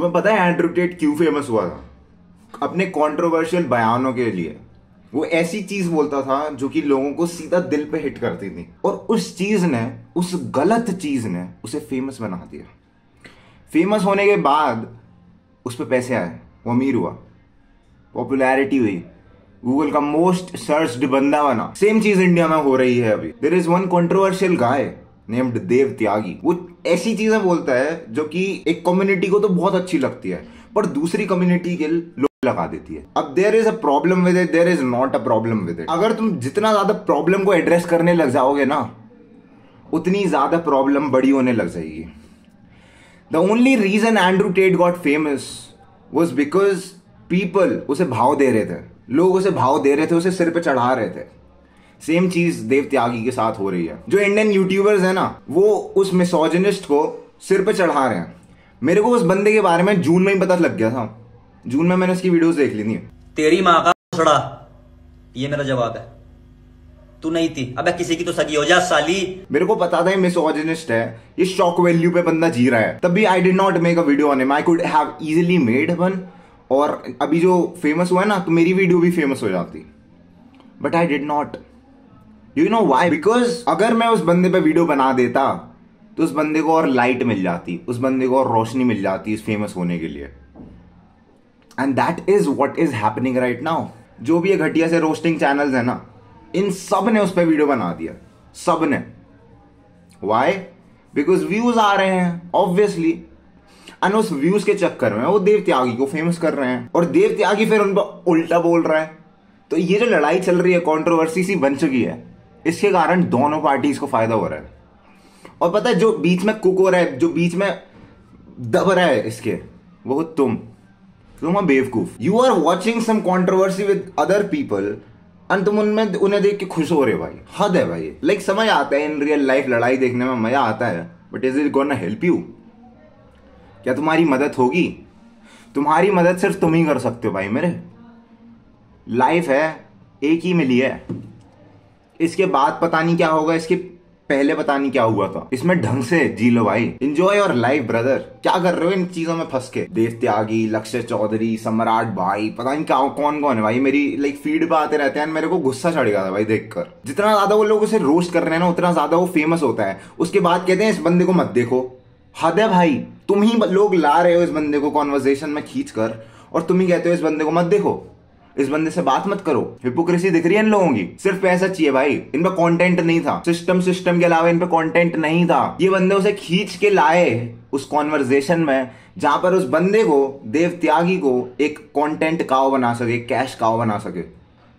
तुम्हें पता है एंड्रू टेट क्यों फ़ेमस हुआ था? अपने कंट्रोवर्शियल बयानों के लिए। वो ऐसी चीज़ बोलता था जो कि लोगों को सीधा दिल पे हिट करती थी। और उस चीज़ ने, उस गलत चीज़ ने उसे फ़ेमस बना दिया। फ़ेमस होने के बाद उस पर पैसे आए। वो अमीर हुआ। पॉपुलैरिटी हुई। गूगल का मोस्ट सर्च्ड बंदा बना। सेम चीज़ इंडिया में हो रही है अभी। There is one controversial guy named Dev Tyagi वो ऐसी चीज़ें बोलता है जो कि एक कम्युनिटी को तो बहुत अच्छी लगती है, पर दूसरी कम्युनिटी के लोग लगा देती है। अब there is a problem with it there is not a problem with it अगर तुम जितना ज़्यादा प्रॉब्लम को एड्रेस करने लग जाओगे ना, उतनी ज़्यादा प्रॉब्लम बड़ी होने लग जाएगी। The only reason Andrew Tate got famous was because people उसे भाव दे रहे थे। लोग उसे भाव दे रहे थे, उसे सिर पे चढ़ा रहे थे। सेम चीज़ देव त्यागी के साथ हो रही है। जो इंडियन यूट्यूबर्स है ना वो उस मिसोजनिस्ट को सिर पे चढ़ा रहे हैं। मेरे को उस बंदे के बारे में जून में ही पता लग गया था। जून में मैंने उसकी वीडियोस देख ली थी। तेरी माँ का सड़ा ये मेरा जवाब है। तू नहीं थी। अबे किसी की तो सगी हो जा साली। मेरे को पता था मिसोजनिस्ट है। ये शॉक वैल्यू पे बंदा जी रहा है। तभी I did not make a video on him I could have easily made one और अभी जो फ़ेमस हुआ है ना तो मेरी वीडियो भी फ़ेमस हो जाती। But I did not you know why because अगर मैं उस बंदे पे वीडियो बना देता तो उस बंदे को और लाइट मिल जाती उस बंदे को और रोशनी मिल जाती इस फ़ेमस होने के लिए। And that is what is happening right now जो भी ये घटिया से रोस्टिंग चैनल्स है ना इन सबने उस पर वीडियो बना दिया। सबने। वाई बिकॉज़ व्यूज़ आ रहे हैं ऑब्वियसली एंड उस व्यूज़ के चक्कर में वो देव त्यागी को फ़ेमस कर रहे हैं। और देव त्यागी फिर उन पर उल्टा बोल रहा है। तो ये जो लड़ाई चल रही है कॉन्ट्रोवर्सी सी बन चुकी है। इसके कारण दोनों पार्टीज़ को फ़ायदा हो रहा है। और पता है जो बीच में कुक हो रहा है जो बीच में दब रहा है इसके वो हो तुम। तुम हो बेवकूफ़। You are watching some controversy with other people and तुम उनमें उन्हें देख के खुश हो रहे हो भाई। हद है भाई। लाइक like, समझ आता है इन रियल लाइफ लड़ाई देखने में मज़ा आता है। But is it gonna help you क्या तुम्हारी मदद होगी? तुम्हारी मदद सिर्फ़ तुम ही कर सकते हो भाई मेरे। लाइफ है एक ही मिली है। इसके बाद पता नहीं क्या होगा, इसके पहले पता नहीं क्या हुआ था। इसमें ढंग से जी लो भाई। इंजॉय योर लाइफ ब्रदर क्या कर रहे हो इन चीज़ों में फंस के? देव त्यागी, लक्ष्य चौधरी, सम्राट भाई, पता नहीं क्या कौन कौन है भाई। मेरी लाइक फ़ीड पे आते रहते हैं मेरे को गुस्सा चढ़ गया था भाई देखकर। जितना ज़्यादा वो लोग उसे रोस्ट कर रहे हैं ना, उतना ज़्यादा वो फ़ेमस होता है। उसके बाद कहते हैं, इस बंदे को मत देखो। हद है भाई। तुम ही लोग ला रहे हो इस बंदे को कॉन्वर्जेशन में खींच कर और तुम ही कहते हो, इस बंदे को मत देखो। इस बंदे से बात मत करो। हिपोक्रेसी दिख रही है इन लोगों की। सिर्फ़ पैसा चाहिए भाई। इन पे कंटेंट नहीं था। सिस्टम सिस्टम के अलावा इन पे कंटेंट नहीं था। ये बंदे उसे खींच के लाए उस कॉन्वर्जेशन में, जहाँ पर उस बंदे को, देव त्यागी को एक कंटेंट काव बना सके कैश काव बना सके।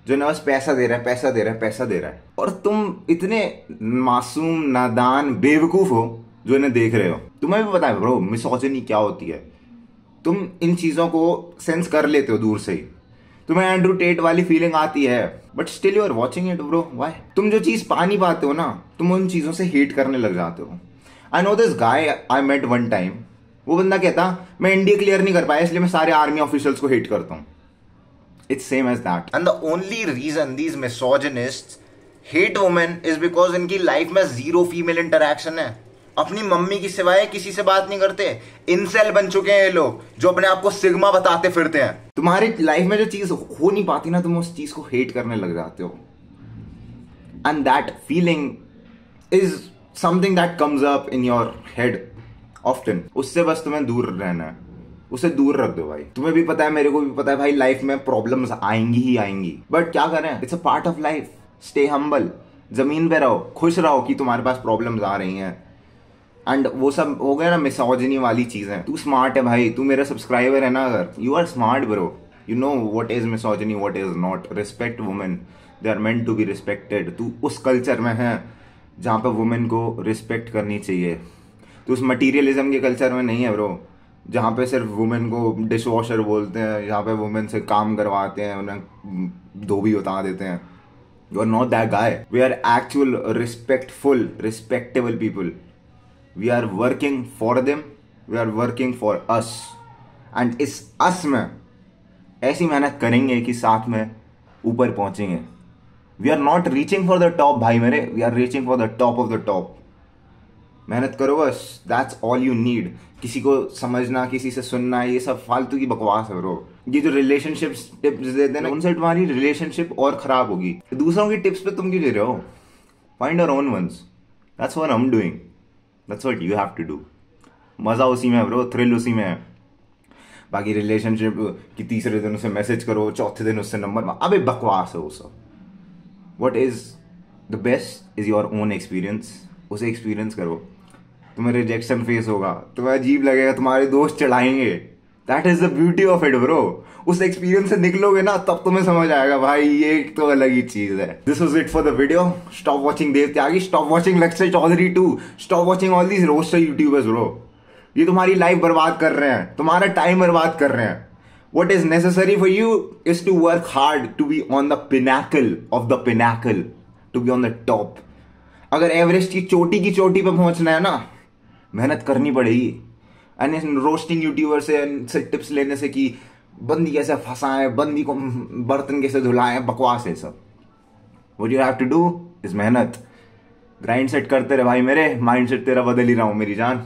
जो ना बस पैसा दे रहा है, पैसा दे रहा है, पैसा दे रहा है। और तुम इतने मासूम, नादान, बेवकूफ़ हो, जो इन्हें देख रहे हो। तुम्हें भी पता है ब्रो मिसोजनी क्या होती है? तुम इन चीज़ों को सेंस कर लेते हो दूर से ही। तुम्हें एंड्रू टेट वाली फीलिंग आती है। But still you are watching it bro why तुम जो चीज़ पा नहीं पाते हो ना, तुम उन चीज़ों से हेट करने लग जाते हो। I know this guy I met one time वो बंदा कहता, मैं इंडिया क्लियर नहीं कर पाया, इसलिए मैं सारे आर्मी ऑफिशियल्स को हेट करता हूँ। It's same as that and the only reason these misogynist hate women is because इनकी लाइफ में ज़ीरो फीमेल इंटरेक्शन है। अपनी मम्मी की सिवाय किसी से बात नहीं करते। इनसेल बन चुके हैं ये लोग, जो अपने आप को सिग्मा बताते फिरते हैं। तुम्हारी लाइफ में जो चीज़ हो नहीं पाती ना, तुम उस चीज़ को हेट करने लग जाते हो। And that feeling is something that comes up in your head often उससे बस तुम्हें दूर रहना है। उसे दूर रख दो भाई। तुम्हें भी पता है, मेरे को भी पता है भाई लाइफ में प्रॉब्लम्स आएँगी ही आएँगी। बट क्या करें? It's a part of life stay humble ज़मीन पे रहो। खुश रहो कि तुम्हारे पास प्रॉब्लम्स आ रही हैं। एंड वो सब हो गया ना मिसोजनी वाली चीज़ें। तू स्मार्ट है भाई, तू मेरा सब्सक्राइबर है ना अगर। You are smart bro you know what is misogyny what is not respect women they are meant to be respected तू उस कल्चर में है जहाँ पे वुमेन को रिस्पेक्ट करनी चाहिए। तो उस मटीरियलिज्म के कल्चर में नहीं है ब्रो जहाँ पे सिर्फ़ वुमेन को डिश वॉशर बोलते हैं, जहाँ पे वुमेन से काम करवाते हैं, उन्हें धोबी बता देते हैं। You are not that guy we are actual respectful respectable people we are working for them we are working for us and इस अस में ऐसी मेहनत करेंगे कि साथ में ऊपर पहुँचेंगे। We are not reaching for the top भाई मेरे। We are reaching for the top of the top मेहनत करो बस। दैट्स ऑल यू नीड किसी को समझना, किसी से सुनना, ये सब फालतू की बकवास है ब्रो ये जो रिलेशनशिप टिप्स देते हैं उनसे तुम्हारी रिलेशनशिप और खराब होगी। दूसरों की टिप्स पे तुम क्यों दे रहे हो? Find our own ones that's I am doing that's what you have to do मज़ा उसी में है ब्रो थ्रिल उसी में है। बाकी रिलेशनशिप की तीसरे दिन उसे मैसेज करो, चौथे दिन उससे नंबर अबे बकवास है वो सब। What is the best is your own experience उसे एक्सपीरियंस करो। तुम्हें रिजेक्शन फेस होगा। तुम्हें अजीब लगेगा, तुम्हारे दोस्त चढ़ाएँगे। That is the beauty of it bro उस एक्सपीरियंस से निकलोगे ना, तब तुम्हें समझ आएगा, भाई, ये एक तो अलग ही चीज़ है। This was it for the video stop watching Dev Tyagi stop watching Lakshya Chaudhary to stop watching all these roaster YouTubers bro ये तुम्हारी लाइफ बर्बाद कर रहे हैं। तुम्हारा टाइम बर्बाद कर रहे हैं। What is necessary for you is to work hard to be on the pinnacle of the pinnacle to be on the top अगर एवरेस्ट की चोटी की चोटी पर पहुँचना है ना, मेहनत करनी पड़ेगी। एंड रोस्टिंग यूट्यूबर से से टिप्स लेने से कि बंदी कैसे फंसाएँ, बंदी को बर्तन कैसे धुलाएँ, बकवास है सब। What you have to do is मेहनत। ग्राइंड सेट करते रहे भाई मेरे माइंड सेट तेरा बदल ही रहा हूँ, मेरी जान।